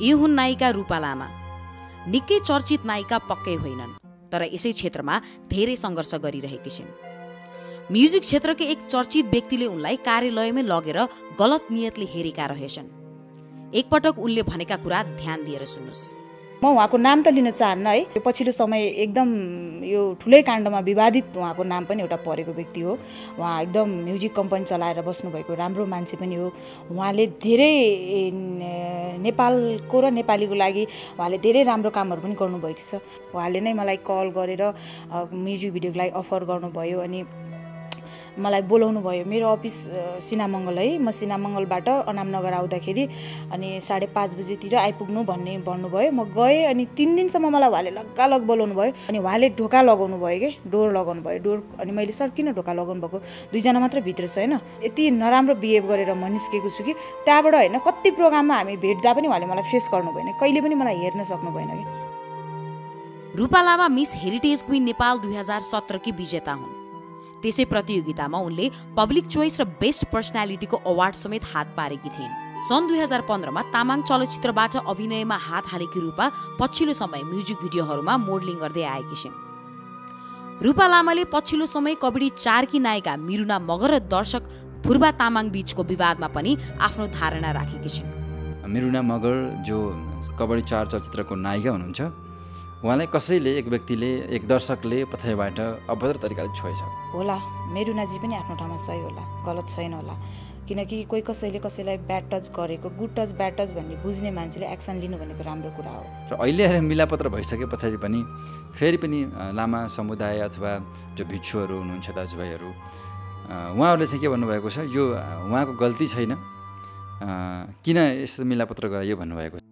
यी हुन् नायिका रूपा लामा। निकै चर्चित नायिका पक्कै होइनन् तर यसै क्षेत्रमा धेरै सङ्घर्ष गरिरहेकी छिन्। म्युजिक क्षेत्रकै एक चर्चित व्यक्तिले उनलाई कार्यालयमै लगेर गलत नियतले हेरेका रहेछन्। एकपटक उनले भनेका कुरा ध्यान दिएर सुन्नुहोस् म उहाँको नाम त लिन चाहन्न है। यो पछिल्लो समय एकदम यो ठुलै काण्डमा विवादित उहाँको नाम पनि एउटा परेको व्यक्ति हो। उहाँ एकदम म्युजिक कम्पनी चलाएर बस्नुभएको राम्रो मान्छे पनि हो। उहाँले धेरै नेपालको र नेपालीको लागि उहाँले धेरै राम्रो कामहरू पनि गर्नुभएको छ। उहाँले नै मलाई कल गरेर म्युजिक भिडियोको लागि अफर गर्नुभयो अनि मलाई बोलाउनु भयो। मेरो अफिस सिनामङ्गल है। म सिनामङ्गलबाट अनामनगर आउँदाखेरि अनि साढे पाँच बजीतिर आइपुग्नु भन्ने भन्नुभयो। म गएँ अनि तिन दिनसम्म मलाई उहाँले लग्गालग बोलाउनु भयो अनि उहाँले ढोका लगाउनु भयो कि? डोर लगाउनु भयो। डोर अनि मैले सर किन ढोका लगाउनु भएको। दुईजना मात्र भित्र छ होइन? यति नराम्रो बिहेभ गरेर म निस्केको छु कि? त्यहाँबाट होइन कति प्रोग्राममा हामी भेट्दा पनि उहाँले मलाई फेस गर्नु भएन। कहिले पनि मलाई हेर्न सक्नु भएन कि? Rupa Lama miss heritage queen Nepal दुई हजार सत्रकी विजेता हुन्। त्यसै प्रतियोगितामा उनले पब्लिक चोइस र बेस्ट पर्सनालिटीको अवार्ड समेत हात पारेकी थिइन्। सन् दुई हजार पन्ध्रमा तामाङ चलचित्रबाट अभिनयमा हात हालेकी रूपा पछिल्लो समय म्युजिक भिडियोहरूमा मोडलिङ गर्दै आएकी छिन्। रूपा लामाले पछिल्लो समय कबड्डी चारकी नायिका मिरुना मगर र दर्शक फुर्बा तामाङ बीचको विवादमा पनि आफ्नो धारणा राखेकी छिन्। मिरुना मगर जो कबड्डी चार चलचित्रको नायिका हुनुहुन्छ उहाँलाई कसैले एक व्यक्तिले एक दर्शकले पछाडिबाट अभद्र तरिकाले छोएछ होला। मेरुनाजी पनि आफ्नो ठाउँमा सही होला। गलत छैन होला। किनकि कोही कसैले कसैलाई ब्याड टच गरेको गुड टच ब्याड टच भन्ने बुझ्ने मान्छेले एक्सन लिनु भनेको राम्रो कुरा हो। र अहिले आएर मिलापत्र भइसके पछाडि पनि फेरि पनि लामा समुदाय अथवा जो भिक्षुहरू हुनुहुन्छ दाजुभाइहरू उहाँहरूले चाहिँ के भन्नुभएको छ यो उहाँको गल्ती छैन। किन यस्तो मिलापत्र गरायो भन्नुभएको छ?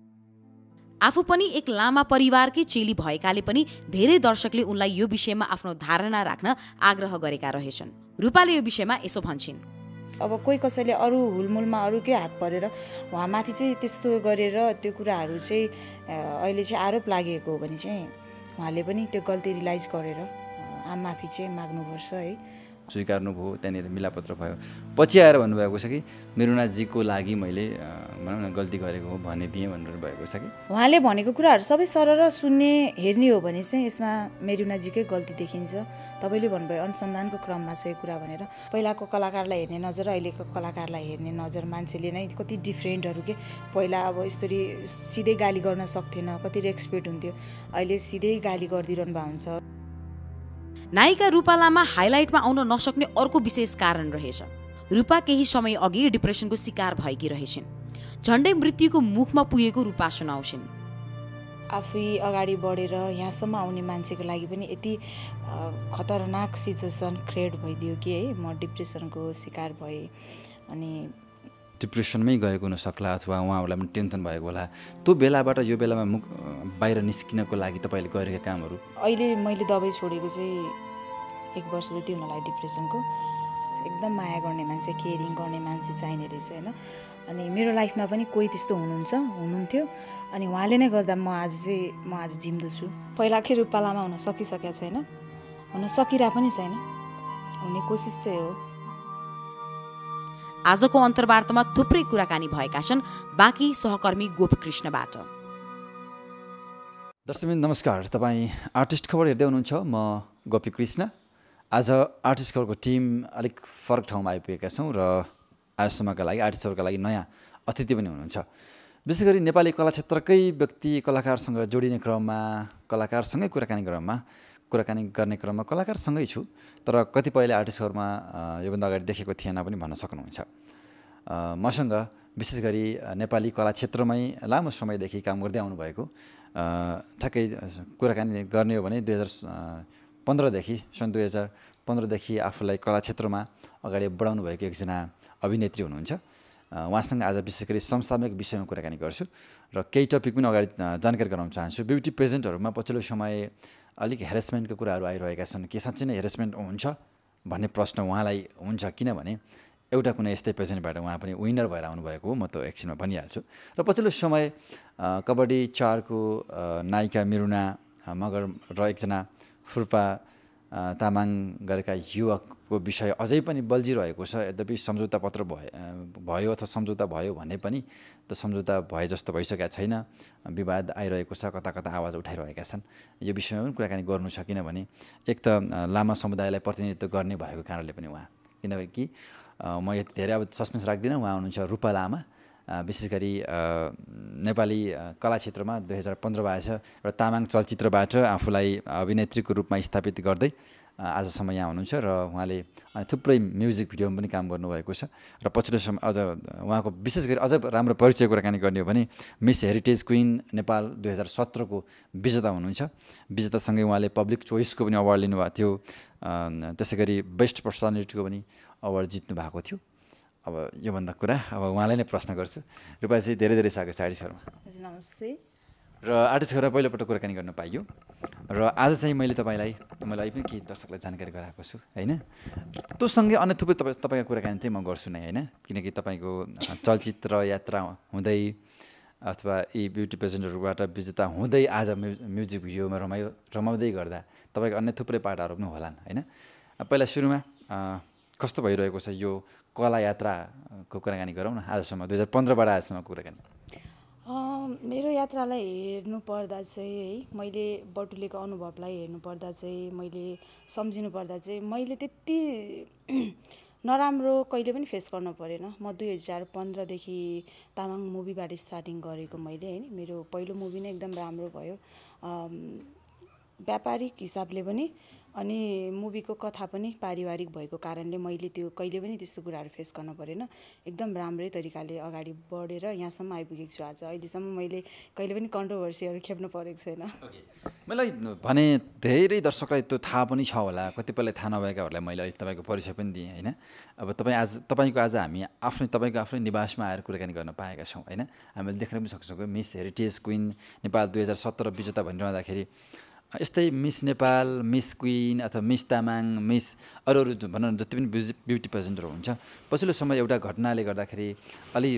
आफू पनि एक लामा परिवारकै चेली भएकाले पनि धेरै दर्शकले उनलाई यो विषयमा आफ्नो धारणा राख्न आग्रह गरेका रहेछन्। रूपाले यो विषयमा यसो भन्छन्। अब कोही कसैले अरू हुलमुलमा अरूकै हात परेर उहाँमाथि चाहिँ त्यस्तो गरेर त्यो कुराहरू चाहिँ अहिले चाहिँ आरोप लागेको हो भने चाहिँ उहाँले पनि त्यो गल्ती रिलाइज गरेर आम माफी चाहिँ माग्नुपर्छ है। स्वीकार्नु भयो त्यहाँनिर मिलापत्र भयो। पछि आएर भन्नुभएको छ कि मेरुनाजीको लागि मैले भनौँ न गल्ती गरेको हो भनिदिएँ भन्नु भएको छ कि। उहाँले भनेको कुराहरू सबै सरर सुन्ने हेर्ने हो भने चाहिँ यसमा मेरुनाजीकै गल्ती देखिन्छ। तपाईँले भन्नुभयो अनुसन्धानको क्रममा यो कुरा भनेर। पहिलाको कलाकारलाई हेर्ने नजर अहिलेको कलाकारलाई हेर्ने नजर मान्छेले नै कति डिफ्रेन्टहरू के। पहिला अब यस्तरी सिधै गाली गर्न सक्थेन कति रेस्पेक्ट हुन्थ्यो। अहिले सिधै गाली गरिदिइरहनु भएको हुन्छ। नायिका रूपा लामा हाइलाइटमा आउन नसक्ने अर्को विशेष कारण रहेछ। रूपा केही समय अघि डिप्रेसनको शिकार भएकी रहेछन्। झन्डै मृत्युको मुखमा पुगेको रूपा सुनाउँछिन्। आफै अगाडि बढेर यहाँसम्म आउने मान्छेको लागि पनि यति खतरनाक सिचुएसन क्रिएट भइदियो कि है म डिप्रेसनको शिकार भएँ अनि डिप्रेसनमै गएको हुनसक्ला अथवा उहाँहरूलाई पनि टेन्सन भएको होला। त्यो बेलाबाट यो बेलामा मुख बाहिर निस्किनको लागि तपाईँले गरेका कामहरू? अहिले मैले दबाई छोडेको चाहिँ एक वर्ष जति हुनलाई डिप्रेसनको। एकदम माया गर्ने मान्छे केयरिङ गर्ने मान्छे चाहिने रहेछ होइन? अनि मेरो लाइफमा पनि कोही त्यस्तो हुनुहुन्छ हुनुहुन्थ्यो। अनि उहाँले नै गर्दा म आज चाहिँ म आज जिम्दो छु। पहिलाकै रूपालामा हुन सकिसकेको छैन। हुन सकिरह पनि छैन। हुने कोसिस चाहिँ हो। आजको अन्तर्वार्तामा थुप्रै कुराकानी भएका छन्। बाँकी सहकर्मी गोपकृष्णबाट दर्शकबिन नमस्कार। तपाईँ आर्टिस्ट खबर हेर्दै हुनुहुन्छ। म गोपी कृष्ण। आज आर्टिस्ट खबरको टिम अलिक फरक ठाउँमा आइपुगेका छौँ र आजसम्मका लागि आर्टिस्टहरूका लागि नयाँ अतिथि पनि हुनुहुन्छ। विशेष गरी नेपाली कला क्षेत्रकै व्यक्ति कलाकारसँग जोडिने क्रममा कलाकारसँगै कुराकानी क्रममा कुराकानी गर्ने क्रममा कलाकारसँगै छु तर कतिपयले आर्टिस्टहरूमा योभन्दा अगाडि देखेको थिएन पनि भन्न सक्नुहुन्छ। मसँग विशेष गरी नेपाली कला क्षेत्रमै लामो समयदेखि काम गर्दै आउनुभएको ठ्याक्कै कुराकानी गर्ने हो भने दुई हजार पन्ध्रदेखि सन् दुई हजार पन्ध्रदेखि आफूलाई कला क्षेत्रमा अगाडि बढाउनु भएको एकजना अभिनेत्री हुनुहुन्छ। उहाँसँग आज विशेष गरी समसामयिक विषयमा कुराकानी गर्छु र केही टपिक पनि अगाडि जानकारी गराउन चाहन्छु। ब्युटी पेजेन्टहरूमा पछिल्लो समय अलिक हेरेसमेन्टको कुराहरू आइरहेका छन्। के साँच्चै नै हेरेसमेन्ट हुन्छ भन्ने प्रश्न उहाँलाई हुन्छ किनभने एउटा कुनै यस्तै पेसेन्टबाट उहाँ पनि विनर भएर आउनुभएको हो म त एकछिनमा भनिहाल्छु। र पछिल्लो समय कबड्डी चारको नायिका मिरुना मगर र एकजना फुर्पा तामाङ गरेका युवकको विषय अझै पनि बल्झिरहेको छ। यद्यपि सम्झौता पत्र भए भयो अथवा सम्झौता भयो भने पनि त्यो सम्झौता भए जस्तो भइसकेका छैन। विवाद आइरहेको छ कता कता आवाज उठाइरहेका छन्। यो विषयमा पनि कुराकानी गर्नु छ किनभने एक त लामा समुदायलाई प्रतिनिधित्व गर्ने भएको कारणले पनि उहाँ किनभने म यति धेरै अब सस्पेन्स राख्दिनँ उहाँ हुनुहुन्छ रूपा लामा। विशेष गरी नेपाली कला क्षेत्रमा दुई हजार पन्ध्रबाट एउटा तामाङ चलचित्रबाट आफूलाई अभिनेत्रीको रूपमा स्थापित गर्दै आजसम्म यहाँ हुनुहुन्छ र उहाँले थुप्रै म्युजिक भिडियोमा पनि काम गर्नुभएको छ र पछिल्लो समय अझ उहाँको विशेष गरी अझ राम्रो परिचय कुराकानी गर्ने हो भने मिस हेरिटेज क्विन नेपाल दुई हजार सत्रको विजेता हुनुहुन्छ। विजेतासँगै उहाँले पब्लिक चोइसको पनि अवार्ड लिनुभएको थियो। त्यसै गरी बेस्ट पर्सनालिटीको पनि अवार्ड जित्नु भएको थियो। अब योभन्दा कुरा अब उहाँलाई नै प्रश्न गर्छु। रूपाजी धेरै धेरै स्वागत छ आर्टिस्ट शर्मा। नमस्ते। र आर्टिस्ट गरेर पहिलोपल्ट कुराकानी गर्न पाइयो। र आज चाहिँ मैले तपाईँलाई मैले अहिले पनि केही दर्शकलाई जानकारी गराएको छु होइन? त्योसँगै अन्य थुप्रै तपाईँ तपाईँको कुराकानी चाहिँ म गर्छु नै होइन? किनकि तपाईँको चलचित्र यात्रा हुँदै अथवा यी ब्युटी पेसेन्टहरूबाट विजेता हुँदै आज म्यु म्युजिक भिडियोमा रमायो रमाउँदै गर्दा तपाईँको अन्य थुप्रै पाटाहरू पनि होलान् होइन? पहिला सुरुमा कस्तो भइरहेको छ यो कला यात्राको कुराकानी गरौँ न? आजसम्म दुई हजार पन्ध्रबाट आजसम्म कुराकानी। मेरो यात्रालाई हेर्नु पर्दा चाहिँ है मैले बटुलेको अनुभवलाई हेर्नु पर्दा चाहिँ मैले सम्झिनु पर्दा चाहिँ मैले त्यति नराम्रो कहिले पनि फेस गर्नु परेन। म दुई हजार पन्ध्रदेखि तामाङ मुभीबाट स्टार्टिङ गरेको मैले होइन मेरो पहिलो मुभी नै एकदम राम्रो भयो। व्यापारिक हिसाबले पनि अनि मुभीको कथा पनि पारिवारिक भएको कारणले मैले त्यो कहिले पनि त्यस्तो कुराहरू फेस गर्न परेन। एकदम राम्रै तरिकाले अगाडि बढेर यहाँसम्म आइपुगेको छु आज। अहिलेसम्म मैले कहिले पनि कन्ट्रोभर्सीहरू खेप्नु परेको छैन। मलाई भने धेरै दर्शकलाई त्यो थाहा पनि छ होला। कतिपयलाई थाहा नभएकाहरूलाई मैले अहिले तपाईँको परिचय पनि दिएँ होइन? अब तपाईँ आज तपाईँको आज हामी आफ्नै तपाईँको आफ्नै निवासमा आएर कुराकानी गर्न पाएका छौँ होइन? हामीले देख्न पनि सक्छौँ मिस हेरिटेज क्विन नेपाल दुई हजार सत्र विजेता भनिरहँदाखेरि यस्तै मिस नेपाल मिस क्विन अथवा मिस तामाङ मिस अरू अरू भनौँ जति पनि ब्युटी ब्युटी पेजेन्टहरू हुन्छ पछिल्लो समय एउटा घटनाले गर्दाखेरि अलि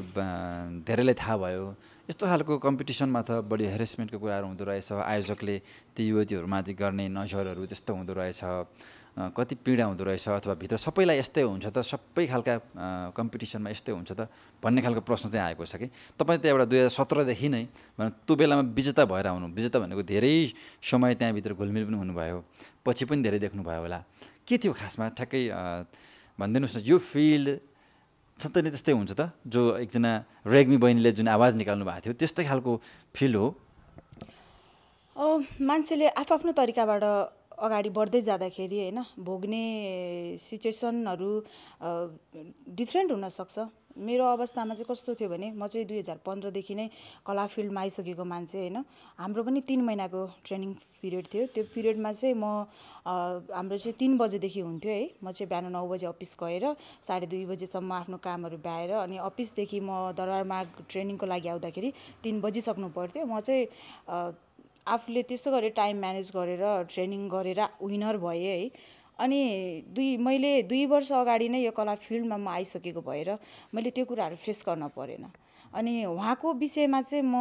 धेरैलाई थाहा भयो। यस्तो खालको कम्पिटिसनमा त बढी हेरेसमेन्टको कुराहरू हुँदो रहेछ आयोजकले ती युवतीहरूमाथि गर्ने नजरहरू त्यस्तो हुँदो रहेछ। कति पीडा हुँदो रहेछ अथवा भित्र सबैलाई यस्तै हुन्छ त सबै खालका कम्पिटिसनमा यस्तै हुन्छ त भन्ने खालको प्रश्न चाहिँ आएको छ कि? तपाईँ त एउटा दुई हजार सत्रदेखि नै भनौँ त्यो बेलामा विजेता भएर आउनु विजेता भनेको धेरै समय त्यहाँभित्र घुलमिल पनि हुनुभयो पछि पनि धेरै देख्नुभयो होला। के थियो खासमा? ठ्याक्कै भनिदिनुहोस् न यो फिल्ड सत्य नै त्यस्तै हुन्छ त जो एकजना रेग्मी बहिनीले जुन आवाज निकाल्नु भएको थियो त्यस्तै खालको फिल्ड हो। मान्छेले आफ्नो तरिकाबाट अगाडि बढ्दै जाँदाखेरि होइन भोग्ने सिचुएसनहरू डिफ्रेन्ट हुनसक्छ। मेरो अवस्थामा चाहिँ कस्तो थियो भने म चाहिँ दुई हजार पन्ध्रदेखि नै कला फिल्डमा आइसकेको मान्छे होइन। हाम्रो पनि तिन महिनाको ट्रेनिङ पिरियड थियो। त्यो पिरियडमा चाहिँ म हाम्रो चाहिँ तिन बजेदेखि हुन्थ्यो है। म चाहिँ बिहान नौ बजे अफिस गएर साढे दुई बजीसम्म आफ्नो कामहरू भ्याएर अनि अफिसदेखि म दरबारमा ट्रेनिङको लागि आउँदाखेरि तिन बजिसक्नु पर्थ्यो। म चाहिँ आफूले त्यसो गरेर टाइम म्यानेज गरेर ट्रेनिङ गरेर विनर भएँ है। अनि दुई मैले दुई वर्ष अगाडि नै यो कला फिल्डमा म आइसकेको भएर मैले त्यो कुराहरू फेस गर्न परेन। अनि उहाँको विषयमा चाहिँ म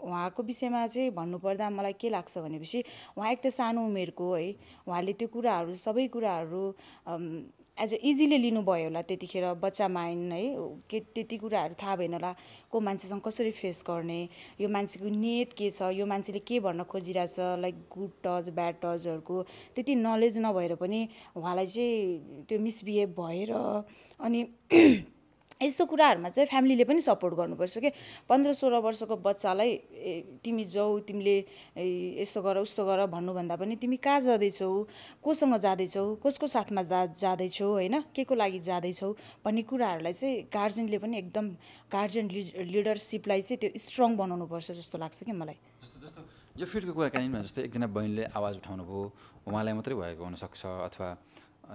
उहाँको विषयमा चाहिँ भन्नुपर्दा मलाई के लाग्छ भनेपछि उहाँ एक त सानो उमेरको है उहाँले त्यो कुराहरू सबै कुराहरू एज अ इजिली लिनुभयो होला त्यतिखेर बच्चा माइन्ड है के त्यति कुराहरू थाहा भएन होला को मान्छेसँग कसरी फेस गर्ने यो मान्छेको नियत के छ यो मान्छेले के भन्न खोजिरहेछ लाइक गुड टच ब्याड टचहरूको त्यति नलेज नभएर पनि उहाँलाई चाहिँ त्यो मिसबिहेभ भएर अनि यस्तो कुराहरूमा चाहिँ फ्यामिलीले पनि सपोर्ट गर्नुपर्छ कि? पन्ध्र सोह्र वर्षको बच्चालाई तिमी जाऊ तिमीले यस्तो गर उस्तो गर भन्नुभन्दा पनि तिमी कहाँ जाँदैछौ? कोसँग जाँदैछौ? कसको साथमा जा जाँदैछौ होइन? के को लागि जाँदैछौ? भन्ने कुराहरूलाई चाहिँ गार्जेनले पनि एकदम गार्जेन लिडरसिपलाई चाहिँ त्यो स्ट्रङ बनाउनुपर्छ जस्तो लाग्छ कि मलाई? जस्तो यो फिल्डको कुराकानीमा जस्तो एकजना बहिनीले आवाज उठाउनु भयो उहाँलाई मात्रै भएको हुनसक्छ अथवा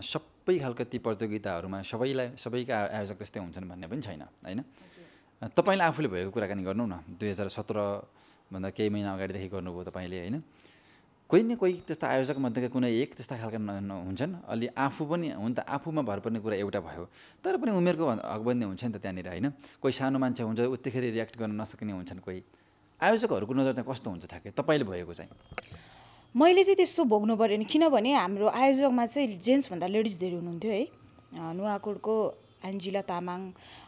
सबै खालको ती प्रतियोगिताहरूमा सबैलाई सबैका आयोजक त्यस्तै हुन्छन् भन्ने पनि छैन होइन? तपाईँले आफूले भएको कुराकानी गर्नु न। दुई हजार सत्रभन्दा केही महिना अगाडिदेखि गर्नुभयो तपाईँले होइन? कोही न कोही त्यस्ता आयोजक मध्येका कुनै एक त्यस्ता खालका हुन्छन्। अलि आफू पनि हुन त आफूमा भर पर्ने कुरा एउटा भयो। तर पनि उमेरको हकबन्दी हुन्छ नि त त्यहाँनिर होइन? कोही सानो मान्छे हुन्छ उत्तिखेर रियाक्ट गर्न नसक्ने हुन्छन् कोही। आयोजकहरूको नजर चाहिँ कस्तो हुन्छ ठ्याक्कै तपाईँले भएको चाहिँ। मैले चाहिँ त्यस्तो भोग्नु पऱ्यो नि किनभने हाम्रो आयोजकमा चाहिँ जेन्ट्सभन्दा लेडिज धेरै हुनुहुन्थ्यो है। नुवाकोटको एन्जिला तामाङ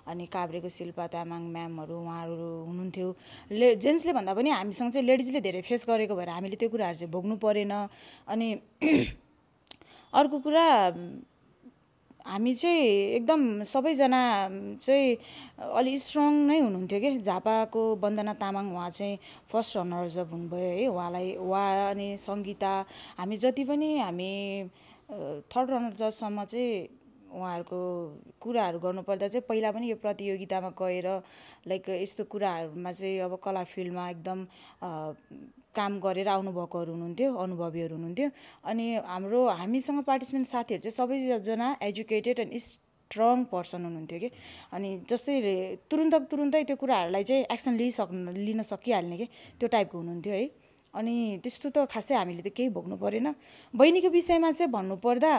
अनि काभ्रेको शिल्पा तामाङ म्यामहरू उहाँहरू हुनुहुन्थ्यो। ले जेन्ट्सले भन्दा पनि हामीसँग चाहिँ लेडिजले धेरै फेस गरेको भएर हामीले त्यो कुराहरू चाहिँ भोग्नु परेन। अनि अर्को कुरा हामी चाहिँ एकदम सबैजना चाहिँ अलि स्ट्रङ नै हुनुहुन्थ्यो कि। झापाको वन्दना तामाङ उहाँ चाहिँ फर्स्ट रनर्स अप हुनुभयो है उहाँलाई उहाँ अनि सङ्गीता हामी जति पनि हामी थर्ड रनर्स अपसम्म चाहिँ उहाँहरूको कुराहरू गर्नुपर्दा चाहिँ पहिला पनि यो प्रतियोगितामा गएर लाइक यस्तो कुराहरूमा चाहिँ अब कला फिल्डमा एकदम काम गरेर आउनुभएकोहरू हुनुहुन्थ्यो अनुभवीहरू हुनुहुन्थ्यो। अनि हाम्रो हामीसँग पार्टिसिपेन्ट साथीहरू चाहिँ सबैजना एजुकेटेड एन्ड स्ट्रङ पर्सन हुनुहुन्थ्यो कि। अनि जस्तै तुरुन्त तुरुन्तै त्यो कुराहरूलाई चाहिँ एक्सन लिइसक्नु लिन सकिहाल्ने कि त्यो टाइपको हुनुहुन्थ्यो है। अनि त्यस्तो त खासै हामीले त केही भोग्नु परेन। बहिनीको विषयमा चाहिँ भन्नुपर्दा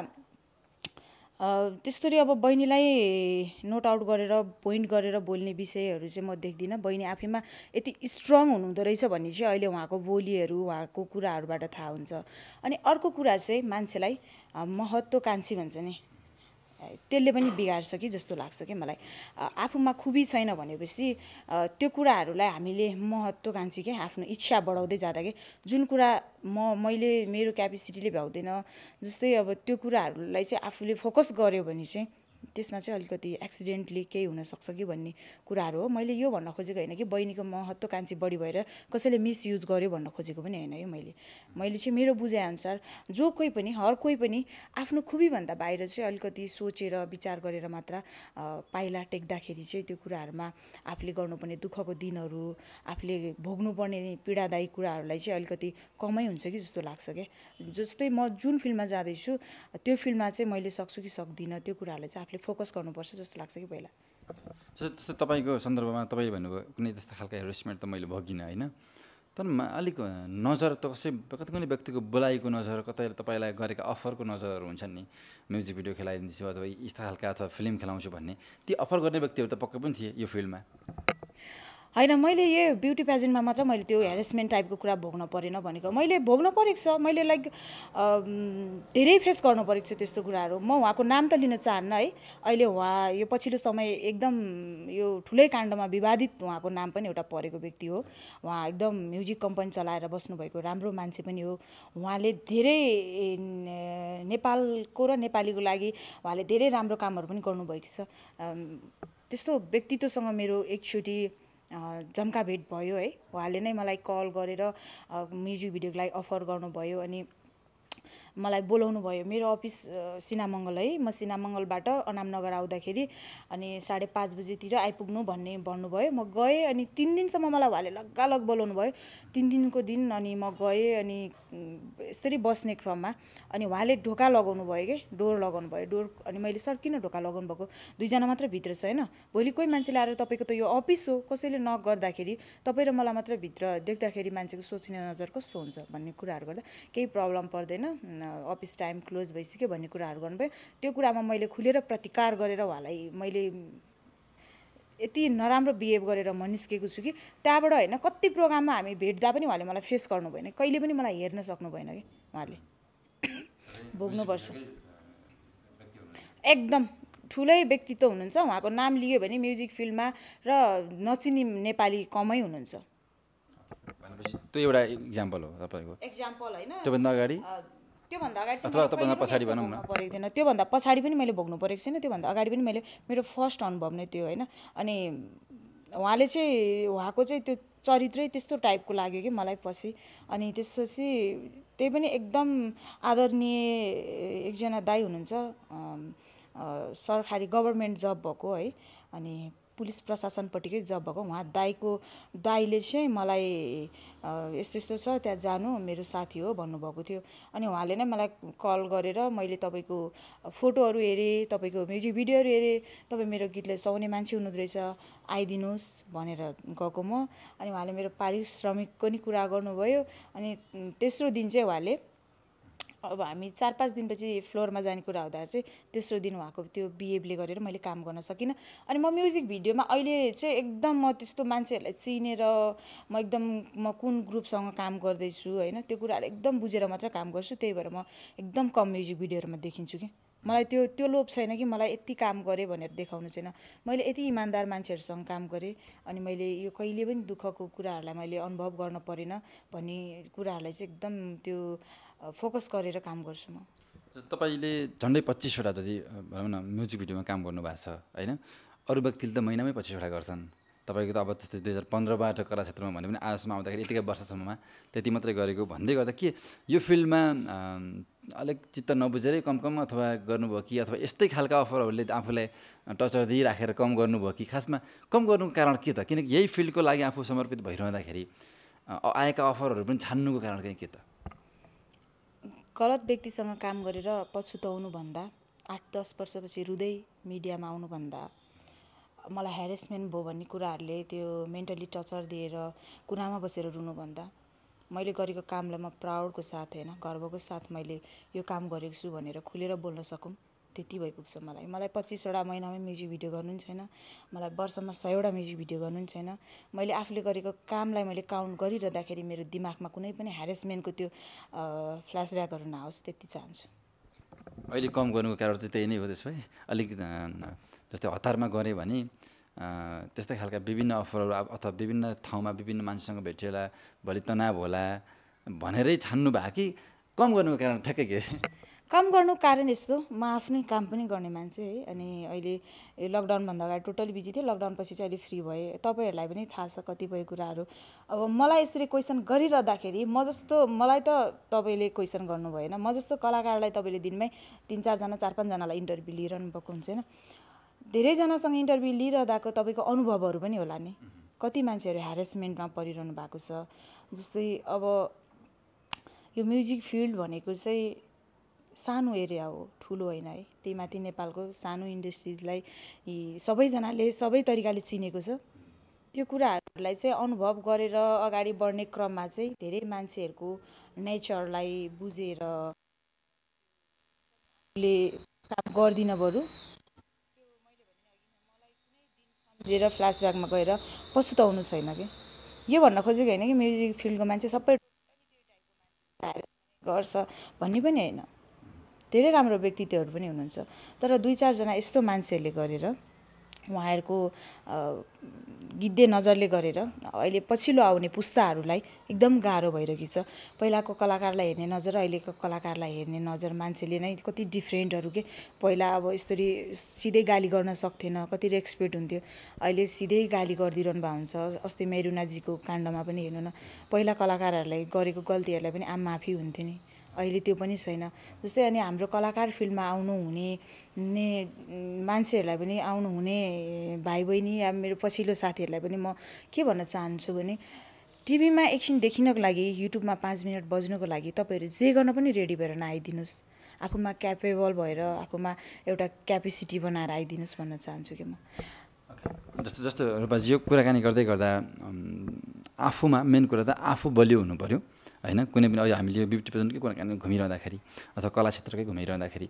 त्यस्तरी अब बहिनीलाई नोट आउट गरेर पोइन्ट गरेर बोल्ने विषयहरू चाहिँ म देख्दिनँ। बहिनी आफैमा यति स्ट्रङ हुनुहुँदो रहेछ भन्ने चाहिँ अहिले उहाँको बोलीहरू उहाँको कुराहरूबाट थाहा हुन्छ। अनि अर्को कुरा चाहिँ मान्छेलाई महत्त्वकाङ्क्षी भन्छ नि। त्यसले पनि बिगार्छ कि जस्तो लाग्छ कि मलाई। आफूमा खुबी छैन भनेपछि त्यो कुराहरूलाई हामीले महत्त्वकाङ्क्षी के आफ्नो इच्छा बढाउँदै जाँदा कि जुन कुरा म मैले मेरो क्यापेसिटीले भ्याउँदैन जस्तै अब त्यो कुराहरूलाई चाहिँ आफूले फोकस गऱ्यो भने चाहिँ त्यसमा चाहिँ अलिकति एक्सिडेन्टली केही हुनसक्छ कि भन्ने कुराहरू हो। मैले यो भन्न खोजेको होइन कि बहिनीको महत्त्वकाङ्क्षी बढी भएर कसैले मिसयुज गर्यो भन्न खोजेको पनि होइन है मैले। मैले चाहिँ मेरो बुझाइअनुसार जो कोही पनि हर कोही पनि आफ्नो खुबीभन्दा बाहिर चाहिँ अलिकति सोचेर विचार गरेर मात्र पाइला टेक्दाखेरि चाहिँ त्यो कुराहरूमा आफूले गर्नुपर्ने दुःखको दिनहरू आफूले भोग्नुपर्ने पीडादायी कुराहरूलाई चाहिँ अलिकति कमै हुन्छ कि जस्तो लाग्छ क्या। जस्तै म जुन फिल्डमा जाँदैछु त्यो फिल्डमा चाहिँ मैले सक्छु कि सक्दिनँ त्यो कुराहरूलाई चाहिँ आफूले फोकस गर्नुपर्छ जस्तो लाग्छ कि पहिला। जस्तो तपाईँको सन्दर्भमा तपाईँ भन्नुभयो कुनै त्यस्तो खालको हेरेसमेन्ट त मैले भगिनँ होइन? तर अलिक नजर त कसै कति कुनै व्यक्तिको बोलाइको नजर कतै तपाईँलाई गरेका अफरको नजरहरू हुन्छन् नि म्युजिक भिडियो खेलाइदिन्छु अथवा यस्ता खालका अथवा फिल्म खेलाउँछु भन्ने ती अफर गर्ने व्यक्तिहरू त पक्कै पनि थिए यो फिल्डमा। होइन मैले यो ब्युटी पेजेन्टमा मात्र मैले त्यो हेरेसमेन्ट टाइपको कुरा भोग्न परेन भनेको। मैले भोग्न परेको छ मैले लाइक धेरै फेस गर्नु परेको छ त्यस्तो कुराहरू। म उहाँको नाम त लिन चाहन्न है। अहिले उहाँ यो पछिल्लो समय एकदम यो ठुलै काण्डमा विवादित उहाँको नाम पनि एउटा परेको व्यक्ति हो। उहाँ एकदम म्युजिक कम्पनी चलाएर बस्नुभएको राम्रो मान्छे पनि हो। उहाँले धेरै नेपालको र नेपालीको लागि उहाँले धेरै राम्रो कामहरू पनि गर्नुभएको छ। त्यस्तो व्यक्तित्वसँग मेरो एकचोटि जम्का भेट भयो है। उहाँले नै मलाई कल गरेर म्युजिक भिडियोको लागि अफर गर्नुभयो अनि मलाई बोलाउनु भयो। मेरो अफिस सिनामङ्गल है। म सिनामङ्गलबाट अनामनगर आउँदाखेरि अनि साढे पाँच बजीतिर आइपुग्नु भन्ने भन्नुभयो। म गएँ अनि तिन दिनसम्म मलाई उहाँले लगालग बोलाउनु भयो। तिन दिनको दिन अनि म गएँ अनि यसरी बस्ने क्रममा अनि उहाँले ढोका लगाउनु भयो कि? डोर लगाउनु भयो। डोर अनि मैले सर किन ढोका लगाउनु भएको? दुईजना मात्र भित्र छ होइन? भोलि कोही मान्छेले आएर तपाईँको त यो अफिस हो। कसैले नक गर्दाखेरि तपाईँ र मलाई मात्र भित्र देख्दाखेरि मान्छेको सोच्ने नजर कस्तो हुन्छ भन्ने कुराहरू गर्दा केही प्रब्लम पर्दैन। अफिस टाइम क्लोज भइसक्यो भन्ने कुराहरू गर्नुभयो। त्यो कुरामा मैले खुलेर प्रतिकार गरेर उहाँलाई मैले यति नराम्रो बिहेभ गरेर म निस्केको छु कि त्यहाँबाट होइन कति प्रोग्राममा हामी भेट्दा पनि उहाँले मलाई फेस गर्नु भएन। कहिले पनि मलाई हेर्न सक्नु भएन कि उहाँले। भोग्नुपर्छ। एकदम ठुलै व्यक्तित्व हुनुहुन्छ। उहाँको नाम लियो भने म्युजिक फिल्डमा र नचिनी नेपाली कमै हुनुहुन्छ। त्यो एउटा इक्जाम्पल हो तपाईँको। एक्जाम्पल होइन। त्योभन्दा अगाडि? त्योभन्दा अगाडि अथवा त्योभन्दा पछाडि भनौँ न। परेको थिएन। त्योभन्दा पछाडि पनि मैले भोग्नु परेको छैन। त्योभन्दा अगाडि पनि मैले मेरो फर्स्ट अनुभव नै त्यो होइन। अनि उहाँले चाहिँ उहाँको चाहिँ त्यो चरित्रै त्यस्तो टाइपको लाग्यो कि मलाई पछि। अनि त्यसपछि त्यही पनि एकदम आदरणीय एकजना दाई हुनुहुन्छ सरकारी गभर्मेन्ट जब भएको है। अनि पुलिस प्रशासनपट्टिकै जब भएको उहाँ दाईको दाईले चाहिँ मलाई यस्तो यस्तो छ त्यहाँ जानु मेरो साथी हो भन्नुभएको थियो। अनि उहाँले नै मलाई कल गरेर मैले तपाईँको फोटोहरू हेरेँ तपाईँको म्युजिक भिडियोहरू हेरेँ तपाईँ मेरो गीतले सुहाउने मान्छे हुनुहुँदो रहेछ आइदिनुहोस् भनेर गएको म। अनि उहाँले मेरो पारिश्रमिकको नि कुरा गर्नुभयो। अनि तेस्रो दिन चाहिँ उहाँले अब हामी चार पाँच दिनपछि फ्लोरमा जाने कुरा हुँदा चाहिँ तेस्रो दिन उहाँको त्यो बिहेभले गरेर मैले काम गर्न सकिनँ। अनि म म्युजिक भिडियोमा अहिले चाहिँ एकदम म त्यस्तो मान्छेहरूलाई चिनेर म एकदम म कुन ग्रुपसँग काम गर्दैछु होइन त्यो कुराहरू एकदम बुझेर मात्र काम गर्छु त्यही भएर म एकदम कम म्युजिक भिडियोहरूमा देखिन्छु कि। मलाई त्यो त्यो लोभ छैन कि मलाई यति काम गरेँ भनेर देखाउनु छैन। मैले यति इमान्दार मान्छेहरूसँग काम गरेँ अनि मैले यो कहिले पनि दुःखको कुराहरूलाई मैले अनुभव गर्न परेन भन्ने कुराहरूलाई चाहिँ एकदम त्यो फोकस गरेर काम गर्छु म। तपाईँले झन्डै पच्चिसवटा जति भनौँ न म्युजिक भिडियोमा काम गर्नुभएको छ होइन? अरू व्यक्तिले त महिनामै पच्चिसवटा गर्छन्। तपाईँको त अब जस्तै दुई हजार पन्ध्रबाट कला क्षेत्रमा भने पनि आजसम्म आउँदाखेरि यतिकै वर्षसम्ममा त्यति मात्रै गरेको। भन्दै गर्दा के यो फिल्डमा अलिक चित्त नबुझेरै कम कम अथवा गर्नुभयो कि अथवा यस्तै खालका अफरहरूले आफूलाई टचर दिइराखेर कम गर्नुभयो कि? खासमा कम गर्नुको कारण के त? किनकि यही फिल्डको लागि आफू समर्पित भइरहँदाखेरि आएका अफरहरू पनि छान्नुको कारण के त? गलत व्यक्तिसँग काम गरेर पछुताउनुभन्दा आठ दस वर्षपछि रुँदै मिडियामा आउनुभन्दा मलाई हेरेसमेन्ट भयो भन्ने कुराहरूले त्यो मेन्टली टर्चर दिएर कुनामा बसेर रुनुभन्दा मैले गरेको कामलाई म प्राउडको साथ होइन गर्वको साथ मैले यो काम गरेको छु भनेर खुलेर बोल्न सकौँ। त्यति भइपुग्छ मलाई। मलाई पच्चिसवटा महिनामै म्युजिक भिडियो गर्नु पनि छैन। मलाई वर्षमा सयवटा म्युजिक भिडियो गर्नु पनि छैन। मैले आफूले गरेको कामलाई मैले काउन्ट गरिरहँदाखेरि मेरो दिमागमा कुनै पनि हेरेसमेन्टको त्यो फ्ल्यासब्याकहरू नआओस् त्यति चाहन्छु। अहिले कम गर्नुको कारण चाहिँ त्यही नै हो त्यसो भए। अलिक जस्तै हतारमा गऱ्यो भने त्यस्तै खालका विभिन्न अफरहरू अथवा विभिन्न ठाउँमा विभिन्न मान्छेसँग भेटिएला भोलि तनाव होला भनेरै छान्नु भयो कि कम गर्नुको कारण ठ्याक्कै के? काम गर्नु कारण यस्तो म आफ्नै काम पनि गर्ने मान्छे है अनि अहिले लकडाउनभन्दा अगाडि टोटली बिजी थिएँ। लकडाउन पछि चाहिँ अहिले फ्री भएँ। तपाईँहरूलाई पनि थाहा छ कतिपय कुराहरू। अब मलाई यसरी क्वेसन गरिरहँदाखेरि म जस्तो मलाई त तपाईँले क्वेसन गर्नु भएन। म जस्तो कलाकारलाई तपाईँले दिनमै तिन चारजना चार पाँचजनालाई इन्टरभ्यू लिइरहनु भएको हुन्छ होइन। धेरैजनासँग इन्टरभ्यू लिइरहँदाको तपाईँको अनुभवहरू पनि होला नि। कति मान्छेहरू ह्यारेसमेन्टमा परिरहनु भएको छ। जस्तै अब यो म्युजिक फिल्ड भनेको चाहिँ सानो एरिया हो ठुलो होइन है। त्यही माथि नेपालको सानो इन्डस्ट्रिजलाई सबैजनाले सबै तरिकाले चिनेको छ। त्यो कुराहरूलाई चाहिँ अनुभव गरेर अगाडि बढ्ने क्रममा चाहिँ धेरै मान्छेहरूको नेचरलाई बुझेर काम गर्दिनँ बरु। सम्झेर फ्ल्यासब्याकमा गएर पछुताउनु छैन कि? यो भन्न खोजेको होइन कि म्युजिक फिल्डको मान्छे सबै गर्छ भन्ने पनि होइन। धेरै राम्रो व्यक्तित्वहरू पनि हुनुहुन्छ। तर दुई चारजना यस्तो मान्छेहरूले गरेर उहाँहरूको गिद्धे नजरले गरेर अहिले पछिल्लो आउने पुस्ताहरूलाई एकदम गाह्रो भइरहेको छ। पहिलाको कलाकारलाई हेर्ने नजर अहिलेको कलाकारलाई हेर्ने नजर मान्छेले नै कति डिफ्रेन्टहरू के। पहिला अब यस्तरी सिधै गाली गर्न सक्थेन कति रेस्पेक्ट हुन्थ्यो। अहिले सिधै गाली गरिदिइरहनु भएको हुन्छ। अस्ति मेरुनाजीको काण्डमा पनि हेर्नु न पहिला कलाकारहरूलाई गरेको गल्तीहरूलाई पनि आम माफी हुन्थ्यो नि। अहिले त्यो पनि छैन। जस्तै अनि हाम्रो कलाकार फिल्डमा आउनुहुने मान्छेहरूलाई पनि आउनुहुने भाइ बहिनी या मेरो पछिल्लो साथीहरूलाई पनि म के भन्न चाहन्छु भने टिभीमा एकछिन देखिनको लागि युट्युबमा पाँच मिनट बज्नुको लागि तपाईँहरू जे गर्न पनि रेडी भएर नआइदिनुहोस् आफूमा क्यापेबल भएर आफूमा एउटा क्यापेसिटी बनाएर आइदिनुहोस् भन्न चाहन्छु कि म। जस्तो जस्तो रूपाजी यो कुराकानी गर्दै गर्दा आफूमा मेन कुरा त आफू बलियो हुनु पऱ्यो होइन? कुनै पनि अहिले हामीले ब्युटी पेजेन्टकै कुराकानी घुमिरहँदाखेरि अथवा कला क्षेत्रकै घुमिरहँदाखेरि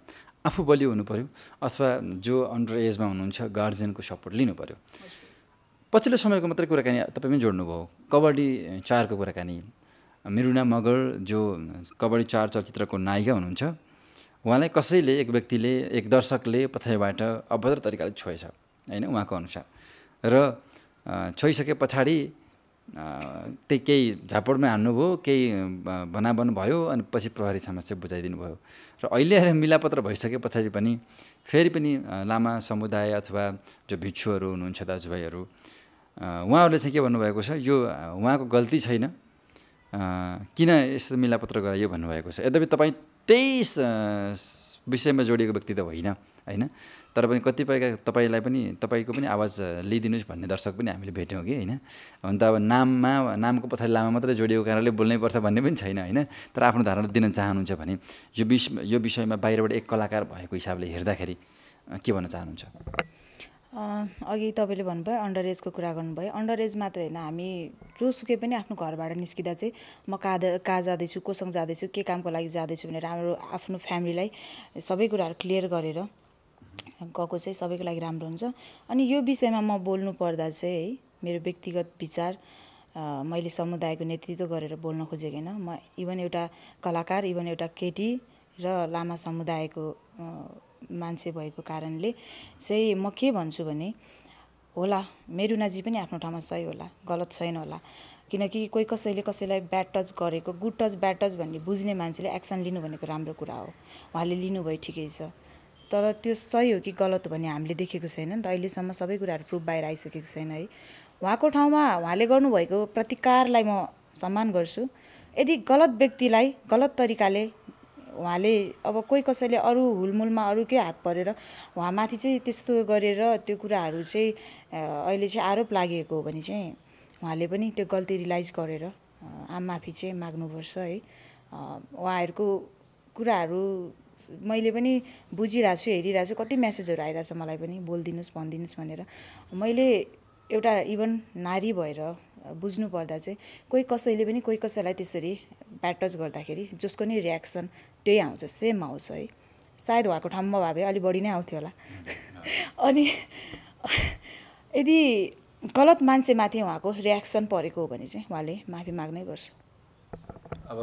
आफू बलियो हुनु पऱ्यो अथवा जो अन्डर एजमा हुनुहुन्छ गार्जियनको सपोर्ट लिनु पऱ्यो पछिल्लो समयको मात्रै कुराकानी तपाईँ पनि जोड्नुभयो। कबड्डी चारको कुराकानी मिरुना मगर जो कबड्डी चार चलचित्रको नायिका हुनुहुन्छ उहाँलाई कसैले एक व्यक्तिले एक दर्शकले पछाडिबाट अभद्र तरिकाले छोएछ होइन? उहाँको अनुसार। र छोइसके पछाडि त्यही केही झापडमा हान्नुभयो केही भनाभन भयो अनि पछि प्रहरी समस्या बुझाइदिनु भयो। र अहिले मिलापत्र भइसके पछाडि पनि फेरि पनि लामा समुदाय अथवा जो भिक्षुहरू हुनुहुन्छ दाजुभाइहरू उहाँहरूले चाहिँ के भन्नुभएको छ यो उहाँको गल्ती छैन। किन यस्तो मिलापत्र गरायो भन्नुभएको छ। यद्यपि तपाईँ त्यही विषयमा जोडिएको व्यक्ति त होइन होइन। तर पनि कतिपयका तपाईँलाई पनि तपाईँको पनि आवाज लिइदिनुहोस् भन्ने दर्शक पनि हामीले भेट्यौँ कि होइन? हुन त अब नाममा नामको पछाडि लामा मात्रै जोडिएको कारणले बोल्नै पर्छ भन्ने पनि छैन होइन? तर आफ्नो धारणा दिन चाहनुहुन्छ भने यो विष यो विषयमा बाहिरबाट एक कलाकार भएको हिसाबले हेर्दाखेरि के भन्न चाहनुहुन्छ? अघि तपाईँले भन्नुभयो अन्डर एजको कुरा गर्नुभयो। अन्डर एज मात्र होइन हामी जोसुकै पनि आफ्नो घरबाट निस्किँदा चाहिँ म कहाँ कहाँ जाँदैछु कोसँग जाँदैछु के कामको लागि जाँदैछु भनेर हाम्रो आफ्नो फ्यामिलीलाई सबै कुराहरू क्लियर गरेर गएको चाहिँ सबैको लागि राम्रो हुन्छ। अनि यो विषयमा म बोल्नु पर्दा चाहिँ है मेरो व्यक्तिगत विचार मैले समुदायको नेतृत्व गरेर बोल्न खोजेको होइन। म इभन एउटा कलाकार इभन एउटा केटी र लामा समुदायको मान्छे भएको कारणले चाहिँ म के भन्छु भने होला मेरुनाजी पनि आफ्नो ठाउँमा सही होला गलत छैन होला। किनकि कोही कसैले कसैलाई ब्याड टच गरेको गुड टच ब्याड टच भन्ने बुझ्ने मान्छेले एक्सन लिनु भनेको राम्रो कुरा हो। उहाँले लिनुभयो ठिकै छ। तर त्यो सही हो कि गलत हो भने हामीले देखेको छैन नि त। अहिलेसम्म सबै कुराहरू प्रुभ बाहिर आइसकेको छैन है। उहाँको ठाउँमा उहाँले गर्नुभएको प्रतिकारलाई म सम्मान गर्छु। यदि गलत व्यक्तिलाई गलत तरिकाले उहाँले अब कोही कसैले अरू हुलमुलमा अरूकै हात परेर उहाँमाथि चाहिँ त्यस्तो गरेर त्यो कुराहरू चाहिँ अहिले चाहिँ आरोप लागेको हो भने चाहिँ उहाँले पनि त्यो गल्ती रियलाइज गरेर आम माफी चाहिँ माग्नुपर्छ है। उहाँहरूको कुराहरू मैले पनि बुझिरहेको छु हेरिरहेको छु कति म्यासेजहरू आइरहेछ मलाई पनि बोलिदिनुहोस् भनिदिनुहोस् भनेर। मैले एउटा इभन नारी भएर बुझ्नु पर्दा चाहिँ कोही कसैले पनि कोही कसैलाई त्यसरी ब्याड टच गर्दाखेरि जसको नि रियाक्सन त्यही आउँछ सेम आउँछ है। सायद उहाँको ठाउँमा भए अलिक बढी नै आउँथ्यो होला। अनि यदि गलत मान्छेमाथि उहाँको रियाक्सन परेको हो भने चाहिँ उहाँले माफी माग्नै पर्छ। अब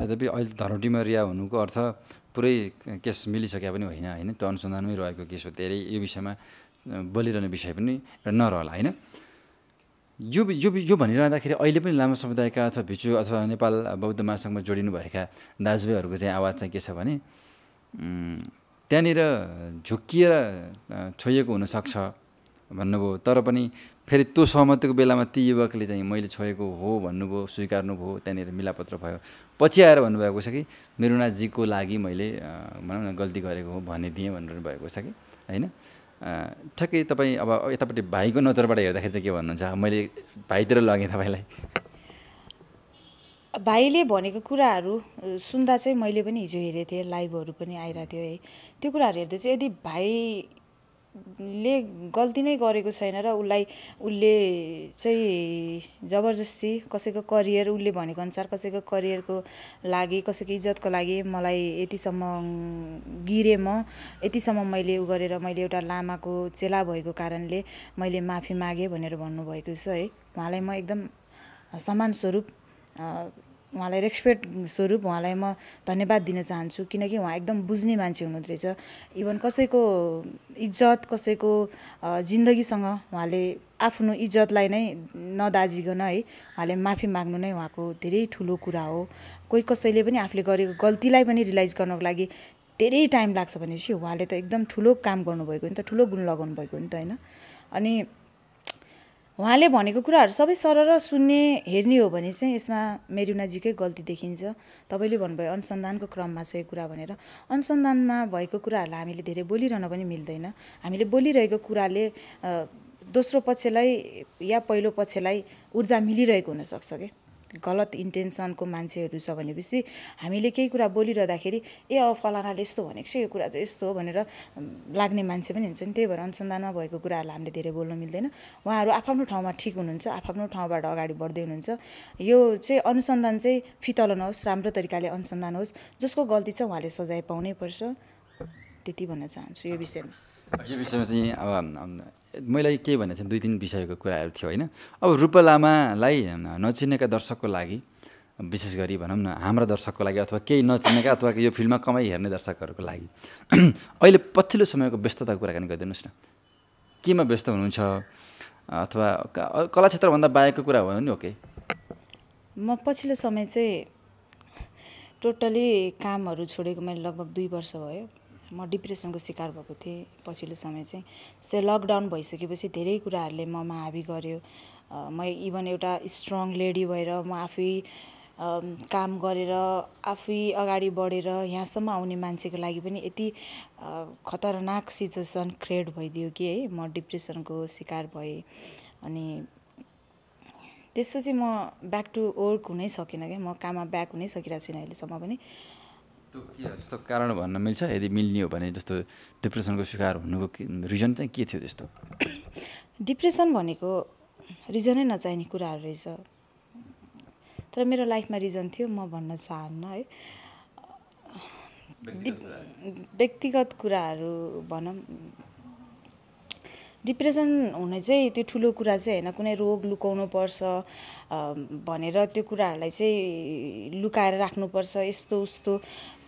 यद्यपि अहिले धरोटीमा रिया हुनुको अर्थ पुरै केस मिलिसके पनि होइन होइन? त्यो अनुसन्धानमै रहेको केस हो। धेरै यो विषयमा बोलिरहने विषय पनि नरहला होइन? यो यो यो भनिरहँदाखेरि अहिले पनि लामो समुदायका अथवा भिचु अथवा नेपाल बौद्ध महासङ्घमा जोडिनुभएका दाजुभाइहरूको चाहिँ आवाज चाहिँ के छ भने त्यहाँनिर झुक्किएर छोइएको हुनसक्छ भन्नुभयो। तर पनि फेरि त्यो सहमतिको बेलामा ती युवकले चाहिँ मैले छोएको हो भन्नुभयो स्वीकार्नुभयो त्यहाँनिर मिलापत्र भयो। पछि आएर भन्नुभएको छ कि मेरुनाथजीको लागि मैले भनौँ न गल्ती गरेको हो भनिदिएँ भनेर भएको छ कि होइन? ठ्याक्कै तपाईँ अब यतापट्टि भाइको नजरबाट हेर्दाखेरि चाहिँ के भन्नुहुन्छ? मैले भाइतिर लगेँ तपाईँलाई। भाइले भनेको कुराहरू सुन्दा चाहिँ मैले पनि हिजो हेरेको थिएँ लाइभहरू पनि आइरहेको थियो है। त्यो कुराहरू हेर्दा चाहिँ यदि भाइ ले गल्ती नै गरेको छैन र उसलाई उसले चाहिँ जबरजस्ती कसैको करियर उसले भनेको अनुसार कसैको करियरको लागि कसैको इज्जतको लागि मलाई यतिसम्म गिरेँ म। यतिसम्म मैले उ गरेर मैले एउटा लामाको चेला भएको कारणले मैले माफी मागेँ भनेर भन्नुभएको छ है। उहाँलाई म एकदम सम्मान स्वरूप उहाँलाई रेस्पेक्ट स्वरूप उहाँलाई म धन्यवाद दिन चाहन्छु किनकि उहाँ एकदम बुझ्ने मान्छे हुनुहुँदो रहेछ। इभन कसैको इज्जत कसैको जिन्दगीसँग उहाँले आफ्नो इज्जतलाई नै नदाजिकन है उहाँले माफी माग्नु नै उहाँको धेरै ठुलो कुरा हो। कोही कसैले पनि आफूले गरेको गल्तीलाई पनि रियलाइज गर्नको लागि धेरै टाइम लाग्छ भनेपछि उहाँले त एकदम ठुलो काम गर्नुभएको नि त ठुलो गुण लगाउनु भएको नि त होइन? अनि उहाँले भनेको कुराहरू सबै सरर सुन्ने हेर्ने हो भने चाहिँ यसमा मेरुनाजीकै गल्ती देखिन्छ। तपाईँले भन्नुभयो अनुसन्धानको क्रममा छ यो कुरा भनेर। अनुसन्धानमा भएको कुराहरूलाई हामीले धेरै बोलिरहन पनि मिल्दैन। हामीले बोलिरहेको कुराले दोस्रो पक्षलाई या पहिलो पक्षलाई ऊर्जा मिलिरहेको हुनसक्छ कि? गलत इन्टेन्सनको मान्छेहरू छ भनेपछि हामीले केही कुरा बोलिरहँदाखेरि ए अब फलानाले यस्तो भनेको छ यो कुरा चाहिँ यस्तो हो भनेर लाग्ने मान्छे पनि हुन्छ नि। त्यही भएर अनुसन्धानमा भएको कुराहरूलाई हामीले धेरै बोल्न मिल्दैन। उहाँहरू आफ्नो ठाउँमा ठिक हुनुहुन्छ आफ्नो ठाउँबाट अगाडि बढ्दै हुनुहुन्छ। यो चाहिँ अनुसन्धान चाहिँ फितलो नहोस् राम्रो तरिकाले अनुसन्धान होस् जसको गल्ती छ उहाँले सजाय पाउनै पर्छ। त्यति भन्न चाहन्छु यो विषयमा। यो विषयमा चाहिँ अब मैले के भने चाहिँ दुई तिन विषयको कुराहरू थियो होइन? अब रूप लामालाई नचिनेका दर्शकको लागि विशेष गरी भनौँ न हाम्रा दर्शकको लागि अथवा केही नचिनेका अथवा यो फिल्ममा कमाइ हेर्ने दर्शकहरूको लागि अहिले पछिल्लो समयको व्यस्तताको कुराकानी गरिदिनुहोस् न। केमा व्यस्त हुनुहुन्छ? अथवा कला क्षेत्रभन्दा बाहेकको कुरा हो भने ओके। म पछिल्लो समय चाहिँ टोटली कामहरू छोडेको मैले लगभग दुई वर्ष भयो। म डिप्रेसनको शिकार भएको थिएँ पछिल्लो समय चाहिँ। जस्तै लकडाउन भइसकेपछि धेरै कुराहरूले ममा हाबी गर्यो म इभन एउटा स्ट्रङ लेडी भएर म आफै काम गरेर आफै अगाडि बढेर यहाँसम्म आउने मान्छेको लागि पनि यति खतरनाक सिचुएसन क्रिएट भइदियो कि है। म डिप्रेसनको शिकार भएँ अनि त्यसपछि म ब्याक टु वर्क हुनै सकिनँ क्या म काममा ब्याक हुनै सकिरहेको छुइनँ अहिलेसम्म पनि। त्यो के कारण भन्न मिल्छ? यदि मिल्ने हो भने जस्तो डिप्रेसनको शिकार हुनुको रिजन चाहिँ के थियो त्यस्तो? डिप्रेसन भनेको रिजनै नचाहिने कुराहरू रहेछ। तर मेरो लाइफमा रिजन थियो म भन्न चाहन्न है। व्यक्तिगत कुराहरू भनौँ डिप्रेसन हुने चाहिँ त्यो ठुलो कुरा चाहिँ होइन कुनै रोग लुकाउनु पर्छ भनेर त्यो कुराहरूलाई चाहिँ लुकाएर राख्नुपर्छ यस्तो उस्तो।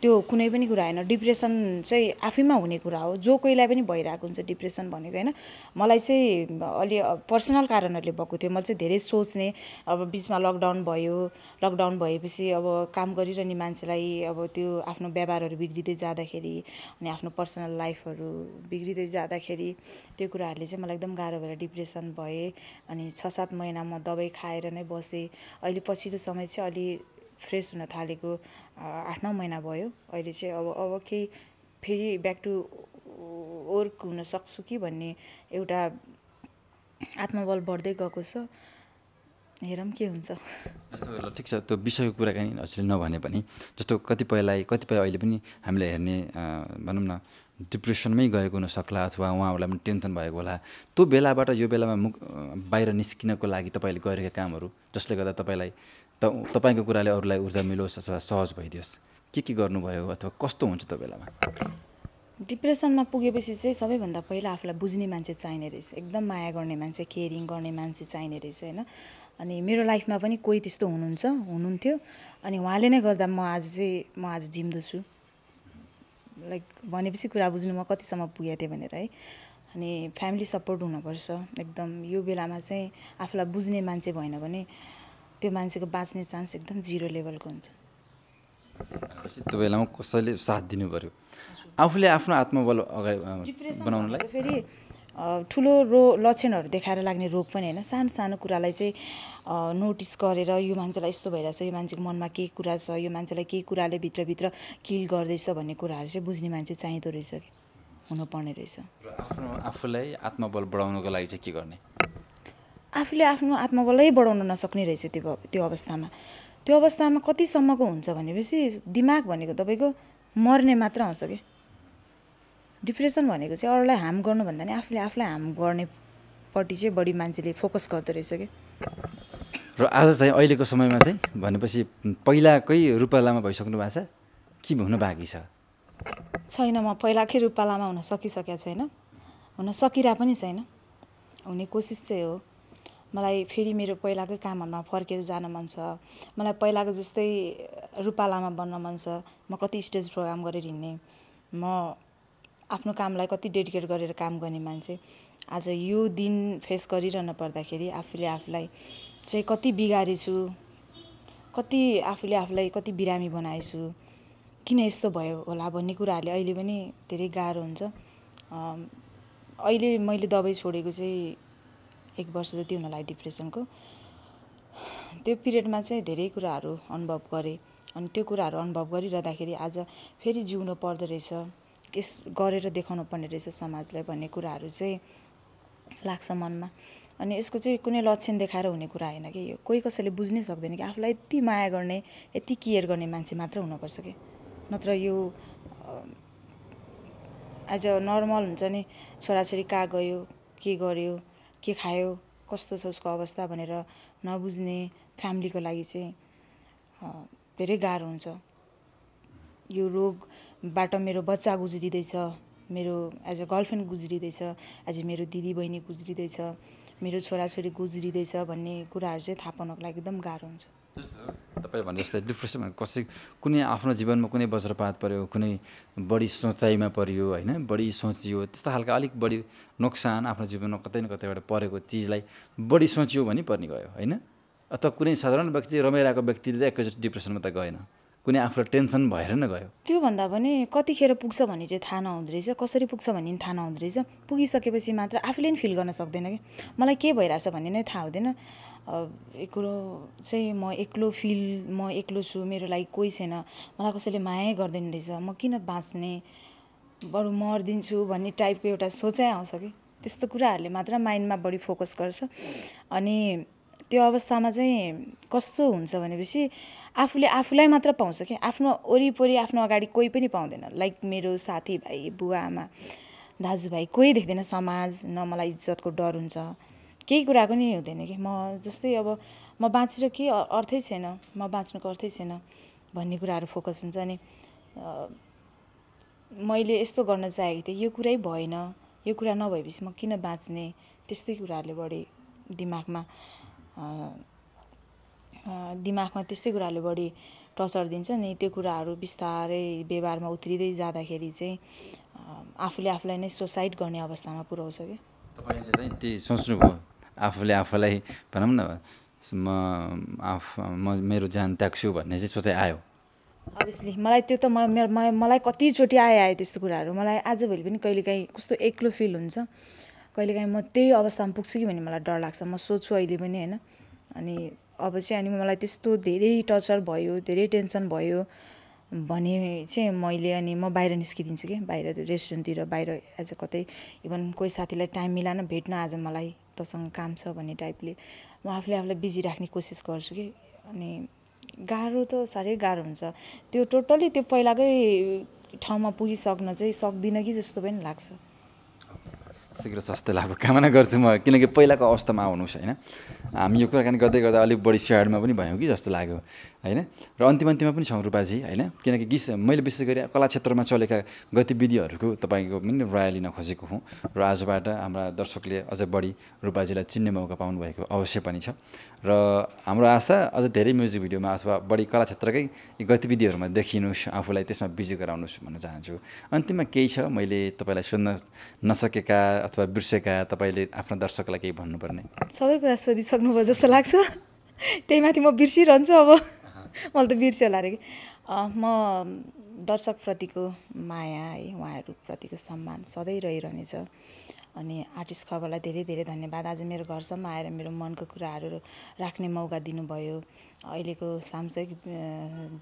त्यो कुनै पनि कुरा होइन डिप्रेसन चाहिँ आफैमा हुने कुरा हो। जो कोहीलाई पनि भइरहेको हुन्छ डिप्रेसन भनेको होइन। मलाई चाहिँ अलि पर्सनल कारणहरूले भएको थियो। मैले चाहिँ धेरै सोच्ने। अब बिचमा लकडाउन भयो। लकडाउन भएपछि अब काम गरिरहने मान्छेलाई अब त्यो आफ्नो व्यवहारहरू बिग्रिँदै जाँदाखेरि अनि आफ्नो पर्सनल लाइफहरू बिग्रिँदै जाँदाखेरि त्यो कुराहरूले चाहिँ मलाई एकदम गाह्रो भएर डिप्रेसन भएँ। अनि छ सात महिना म दबाई खाएर नै बसेँ। अहिले पछिल्लो समय चाहिँ अलि फ्रेस हुन थालेको आठ नौ महिना भयो। अहिले चाहिँ अब अब केही फेरि ब्याक टु वर्क हुन सक्छु कि भन्ने एउटा आत्मबल बढ्दै गएको छ। हेरौँ के हुन्छ। जस्तो ल ठिक छ। त्यो विषयको कुराकानी हजुरले नभने पनि जस्तो कतिपयलाई कतिपय अहिले पनि हामीले हेर्ने भनौँ न डिप्रेसनमै गएको हुनसक्ला अथवा उहाँहरूलाई पनि टेन्सन भएको होला। त्यो बेलाबाट यो बेलामा मुख बाहिर निस्किनको लागि तपाईँले गरेका कामहरू जसले गर्दा तपाईँलाई त तपाईँको कुराले अरूलाई ऊर्जा मिलोस् अथवा सहज भइदियोस्। के के गर्नुभयो अथवा कस्तो हुन्छ त्यो बेलामा डिप्रेसनमा पुगेपछि चाहिँ सबैभन्दा पहिला आफूलाई बुझ्ने मान्छे चाहिने रहेछ। एकदम माया गर्ने मान्छे केयरिङ गर्ने मान्छे चाहिने रहेछ होइन? अनि मेरो लाइफमा पनि कोही त्यस्तो हुनुहुन्छ हुनुहुन्थ्यो। अनि उहाँले नै गर्दा म आज चाहिँ म आज जिउँदो छु। लाइक भनेपछि कुरा बुझ्नु म कतिसम्म पुगेको थिएँ भनेर है? अनि फ्यामिली सपोर्ट हुनुपर्छ। एकदम यो बेलामा चाहिँ आफूलाई बुझ्ने मान्छे भएन भने त्यो मान्छेको बाँच्ने चान्स एकदम जिरो लेभलको हुन्छ। त्यो बेलामा कसैले साथ दिनु पऱ्यो आफूले आफ्नो आत्मबल अगाडि बनाउनलाई? फेरि ठुलो रो लक्षणहरू देखाएर लाग्ने रोग पनि होइन। सानो सानो कुरालाई चाहिँ नोटिस गरेर यो मान्छेलाई यस्तो भइरहेछ यो मान्छेको मनमा के कुरा छ यो मान्छेलाई के कुराले भित्रभित्र किल गर्दैछ भन्ने कुराहरू चाहिँ बुझ्ने मान्छे चाहिँदो रहेछ कि? हुनुपर्ने रहेछ। आफ्नो आफूलाई आत्मबल बढाउनुको लागि चाहिँ के गर्ने? आफूले आफ्नो आत्मबलै बढाउन नसक्ने रहेछ त्यो त्यो अवस्थामा। त्यो अवस्थामा कतिसम्मको हुन्छ भनेपछि दिमाग भनेको तपाईँको मर्ने मात्र आउँछ कि? डिप्रेसन भनेको चाहिँ अरूलाई हार्म गर्नुभन्दा नि आफूले आफूलाई हार्म गर्नेपट्टि चाहिँ बढी मान्छेले फोकस गर्दो रहेछ कि? र आज चाहिँ अहिलेको समयमा चाहिँ भनेपछि पहिलाकै रूपा लामा भइसक्नु भएको छ। कि हुनु बाँकी छ? छैन म पहिलाकै रूपा लामा हुन सकिसकेको छैन। हुन सकिरह पनि छैन। हुने कोसिस चाहिँ हो। मलाई फेरि मेरो पहिलाकै कामहरूमा फर्केर जान मन छ। मलाई पहिलाको जस्तै रूपालामा बन्न मन छ। म कति स्टेज प्रोग्राम गरेर हिँड्ने। म आफ्नो कामलाई कति डेडिकेट गरेर काम गर्ने मान्छे। आज यो दिन फेस गरिरहन पर्दाखेरि आफूले आफूलाई चाहिँ कति बिगारेछु कति आफूले आफूलाई कति बिरामी बनाएछु किन यस्तो भयो होला भन्ने कुराहरूले अहिले पनि धेरै गाह्रो हुन्छ। अहिले मैले दबाई छोडेको चाहिँ एक वर्ष जति लाग्यो डिप्रेसनको त्यो पिरियडमा चाहिँ धेरै कुराहरू अनुभव गरेँ। अनि त्यो कुराहरू अनुभव गरिरहँदाखेरि आज फेरि जिउनु पर्दो रहेछ। यस गरेर देखाउनु पर्ने रहेछ समाजलाई भन्ने कुराहरू चाहिँ लाग्छ मनमा। अनि यसको चाहिँ कुनै लक्षण देखाएर हुने कुरा होइन कि। यो कोही कसैले बुझ्नै सक्दैन कि आफूलाई यति माया गर्ने यति केयर गर्ने मान्छे मात्र हुनुपर्छ कि। नत्र यो एज अ नर्मल हुन्छ नि छोराछोरी कहाँ गयो के गर्यो के खायो कस्तो छ उसको अवस्था भनेर नबुझ्ने फ्यामिलीको लागि चाहिँ धेरै गाह्रो हुन्छ। यो रोगबाट मेरो बच्चा गुज्रिँदैछ मेरो एज अ गर्लफ्रेन्ड गुज्रिँदैछ एज मेरो दिदी बहिनी गुज्रिँदैछ मेरो छोराछोरी गुज्रिँदैछ भन्ने कुराहरू चाहिँ थाहा पाउनको लागि एकदम गाह्रो हुन्छ। तपाईँ भने जस्तै डिप्रेसन कसै कुनै आफ्नो जीवनमा कुनै वज्रपात पऱ्यो कुनै बढी सोचाइमा पऱ्यो होइन? बढी सोचियो त्यस्तो खालको अलिक बढी नोक्सान आफ्नो जीवनमा कतै न कतैबाट परेको चिजलाई बढी सोचियो भने पर्ने गयो होइन? अथवा कुनै साधारण व्यक्ति रमाइरहेको व्यक्तिले त एकैचोटि डिप्रेसनमा त गएन। कुनै आफूलाई टेन्सन भएर नै गयो। त्योभन्दा पनि कतिखेर पुग्छ भन्ने चाहिँ थाहा नहुँदो रहेछ। कसरी पुग्छ भन्ने थाहा नहुँदो रहेछ। पुगिसकेपछि मात्र आफूले पनि फिल गर्न सक्दैन कि। मलाई के भइरहेछ भन्ने नै थाहा हुँदैन। कुरो चाहिँ म एक्लो फिल म एक्लो छु मेरो लागि कोही छैन। मलाई कसैले माया गर्दैन रहेछ। म किन बाँच्ने? बरु मरिदिन्छु भन्ने टाइपको एउटा सोचाइ आउँछ कि? त्यस्तो कुराहरूले मात्र माइन्डमा बढी फोकस गर्छ। अनि त्यो अवस्थामा चाहिँ कस्तो हुन्छ भनेपछि आफूले आफूलाई मात्र पाउँछ क्या आफ्नो वरिपरि आफ्नो अगाडि कोही पनि पाउँदैन। लाइक मेरो साथीभाइ बुवा आमा दाजुभाइ कोही देख्दैन समाज न मलाई इज्जतको डर हुन्छ। केही कुराको नि हुँदैन कि। म जस्तै अब म बाँचेर केही अर्थै छैन। म बाँच्नुको अर्थै छैन भन्ने कुराहरू फोकस हुन्छ अनि मैले यस्तो गर्न चाहेको थिएँ यो कुरै भएन यो कुरा नभएपछि म किन बाँच्ने? त्यस्तै कुराहरूले बढी दिमागमा दिमागमा त्यस्तै कुराहरूले बढी टचर दिन्छ नि त्यो कुराहरू बिस्तारै व्यवहारमा उत्रिँदै जाँदाखेरि चाहिँ आफूले आफूलाई नै सुसाइड गर्ने अवस्थामा पुऱ्याउँछ कि। तपाईँले चाहिँ त्यही सोच्नुभयो आफूले आफूलाई भनौँ न म आफ म मेरो ज्यान त्याग्छु भन्ने चाहिँ सोचाइ आयो। अभियसली मलाई त्यो त म मलाई कतिचोटि आयो आयो त्यस्तो कुराहरू। मलाई आजभोलि पनि कहिलेकाहीँ कस्तो एक्लो फिल हुन्छ। कहिलेकाहीँ म त्यही अवस्थामा पुग्छु कि भन्ने मलाई डर लाग्छ। म सोध्छु अहिले पनि होइन? अनि अब चाहिँ अनि मलाई त्यस्तो धेरै टर्चर भयो धेरै टेन्सन भयो भने चाहिँ मैले अनि म बाहिर निस्किदिन्छु कि। बाहिर रेस्टुरेन्टतिर बाहिर एज अ कतै इभन कोही साथीलाई टाइम मिलान भेट्न आज मलाई तसँग काम छ भन्ने टाइपले म आफूले आफूलाई बिजी राख्ने कोसिस गर्छु कि। अनि गाह्रो त साह्रै गाह्रो हुन्छ। त्यो टोटल्ली त्यो पहिलाकै ठाउँमा पुगिसक्न चाहिँ सक्दिनँ कि जस्तो पनि लाग्छ। शीघ्र स्वास्थ्य लाभ कामना गर्छु म किनकि पहिलाको अवस्थामा आउनुहोस् होइन? हामी यो कुराकानी गर्दै गर्दा अलिक बढी स्याडमा पनि भयौँ कि जस्तो लाग्यो होइन? र अन्तिम अन्तिममा पनि छौँ रूपाजी होइन? किनकि गीत मैले विशेष गरी कला क्षेत्रमा चलेका गतिविधिहरूको तपाईँको पनि राय लिन खोजेको हुँ र आजबाट हाम्रा दर्शकले अझ बढी रूपाजीलाई चिन्ने मौका पाउनुभएको अवश्य पनि छ। र हाम्रो आशा अझ धेरै म्युजिक भिडियोमा अथवा बढी कला क्षेत्रकै गतिविधिहरूमा देखिनुहोस् आफूलाई त्यसमा बिजी गराउनुहोस् भन्न चाहन्छु। अन्तिममा केही छ मैले तपाईँलाई सोध्न नसकेका अथवा बिर्सेका तपाईँले आफ्नो दर्शकलाई केही भन्नुपर्ने? सबै कुरा सोधिसक्नुभयो जस्तो लाग्छ। त्यही माथि म बिर्सिरहन्छु अब। मैले त बिर्स्यो होला अरे कि। म दर्शकप्रतिको माया है उहाँहरूप्रतिको सम्मान सधैँ रहिरहनेछ। अनि आर्टिस्ट खबरलाई धेरै धेरै धन्यवाद। आज मेरो घरसम्म आएर मेरो मनको कुराहरू राख्ने मौका दिनुभयो। अहिलेको सांसारिक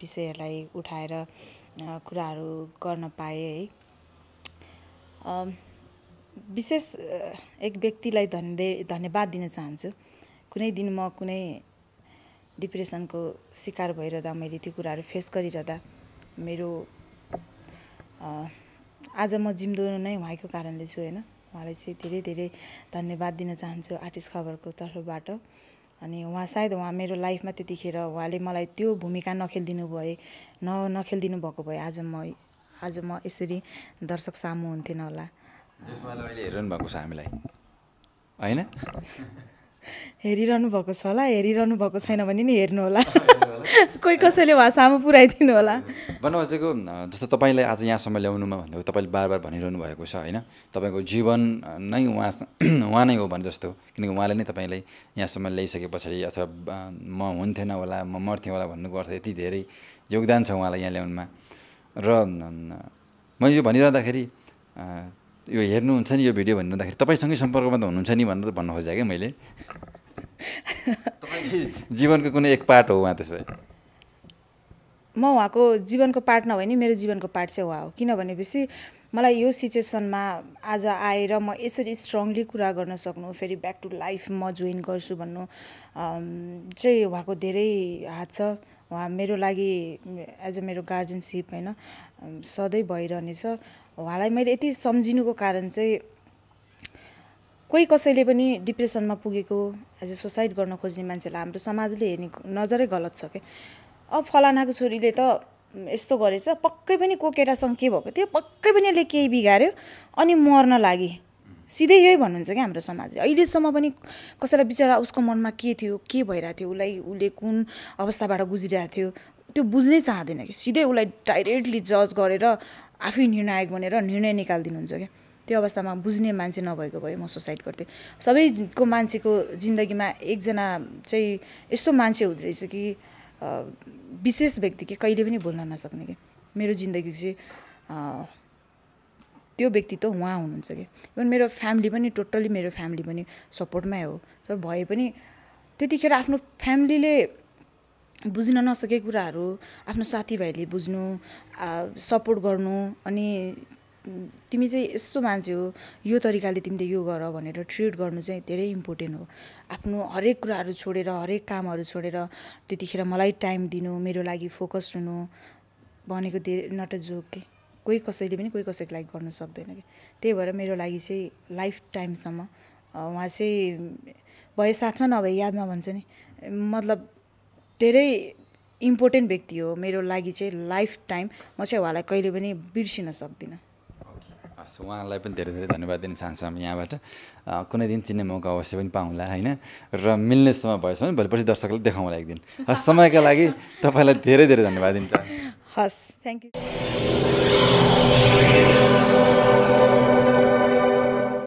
विषयहरूलाई उठाएर कुराहरू गर्न पाएँ है। विशेष एक व्यक्तिलाई धन्य धन्यवाद दिन चाहन्छु। कुनै दिन म कुनै डिप्रेसनको शिकार भइरहँदा मैले त्यो कुराहरू फेस गरिरहँदा मेरो आज म जिम्दो नै उहाँको कारणले छु होइन? उहाँलाई चाहिँ धेरै धेरै धन्यवाद दिन चाहन्छु आर्टिस्ट खबरको तर्फबाट। अनि उहाँ सायद उहाँ मेरो लाइफमा त्यतिखेर उहाँले मलाई त्यो भूमिका नखेलिदिनु भए न नखेलिदिनु भएको भए आज म आज म यसरी दर्शक सामु हुन्थेन होला। अहिले हेरिरहनु भएको छ हामीलाई। होइन? हेरिरहनु भएको छ होला हेरिरहनु भएको छैन भने नि हेर्नु होला। कोही कसैले भाषामा पुऱ्याइदिनु होला। भन्नु खोजेको जस्तो तपाईँलाई आज यहाँसम्म ल्याउनुमा भनेको तपाईँले बार बार भनिरहनु भएको छ होइन? तपाईँको जीवन नै उहाँ उहाँ नै हो भने जस्तो किनकि उहाँले नै तपाईँलाई यहाँसम्म ल्याइसके पछाडि अथवा म हुन्थेन होला म मर्थेँ होला भन्नुको अर्थ यति धेरै योगदान छ उहाँलाई यहाँ ल्याउनुमा। र मैले यो भनिरहँदाखेरि यो हेर्नुहुन्छ नि यो भिडियो भन्नुहुँदाखेरि तपाईँसँगै सम्पर्कमा त हुनुहुन्छ नि भनेर भन्न खोजेँ क्या मैले। जीवनको कुनै एक पार्ट हो उहाँ त्यसो भए म उहाँको जीवनको पार्ट नभए नि मेरो जीवनको पार्ट चाहिँ उहाँ हो। किन भनेपछि मलाई यो सिचुएसनमा आज आएर म यसरी स्ट्रङली कुरा गर्न सक्नु फेरि ब्याक टु लाइफ म जोइन गर्छु भन्नु चाहिँ उहाँको धेरै हात छ। उहाँ मेरो लागि एज अ मेरो गार्जेनसिप होइन सधैँ भइरहनेछ। उहाँलाई मैले यति सम्झिनुको कारण चाहिँ कोही कसैले पनि डिप्रेसनमा पुगेको एज अ सुसाइड गर्न खोज्ने मान्छेलाई हाम्रो समाजले हेर्ने नजरै गलत छ क्या अब फलानाको छोरीले त यस्तो गरेछ पक्कै पनि को केटासँग के भएको थियो? पक्कै पनि यसले केही बिगाऱ्यो अनि मर्न लागि। सिधै यही भन्नुहुन्छ क्या हाम्रो समाजले। अहिलेसम्म पनि कसैलाई बिचरा उसको मनमा के थियो के भइरहेको थियो? उसलाई उसले कुन अवस्थाबाट गुज्रिरहेको थियो? त्यो बुझ्नै चाहँदैन कि? सिधै उसलाई डाइरेक्टली जज गरेर आफै निर्णायक बनेर निर्णय निकालिदिनुहुन्छ क्या? त्यो अवस्थामा बुझ्ने मान्छे नभएको भए म सुसाइड गर्थेँ। सबैको मान्छेको जिन्दगीमा एकजना चाहिँ यस्तो मान्छे हुँदो रहेछ कि विशेष व्यक्ति कि कहिले पनि भुल्न नसक्ने कि मेरो जिन्दगी चाहिँ त्यो व्यक्तित्व उहाँ हुनुहुन्छ कि इभन मेरो फ्यामिली पनि टोटल्ली मेरो फ्यामिली पनि सपोर्टमै हो। तर भए पनि त्यतिखेर आफ्नो फ्यामिलीले बुझ्न नसकेको कुराहरू आफ्नो साथीभाइले बुझ्नु सपोर्ट गर्नु अनि तिमी चाहिँ यस्तो मान्छे हो यो तरिकाले तिमीले यो गर भनेर ट्रिट गर्नु चाहिँ धेरै इम्पोर्टेन्ट हो। आफ्नो हरेक कुराहरू छोडेर हरेक कामहरू छोडेर त्यतिखेर मलाई टाइम दिनु मेरो लागि फोकस हुनु भनेको धेरै नट जोक के? कोही कसैले पनि कोही कसैको लागि गर्नु सक्दैन कि? त्यही भएर मेरो लागि चाहिँ लाइफ टाइमसम्म उहाँ चाहिँ भए साथमा नभए यादमा भन्छ नि। मतलब धेरै इम्पोर्टेन्ट व्यक्ति हो। मेरो लागि चाहिँ लाइफ टाइम म चाहिँ उहाँलाई कहिले पनि बिर्सिन सक्दिनँ। हस् उहाँलाई पनि धेरै धेरै धन्यवाद दिन चाहन्छु हामी यहाँबाट। कुनै दिन चिन्ने मौका अवश्य पनि पाउँला होइन? र मिल्ने समय भएछ भने भोलिपर्सि दर्शकलाई देखाउँला एक दिन। हस् समयका लागि तपाईँलाई धेरै धेरै धन्यवाद दिन चाहन्छु। हस् थ्याङ्क यू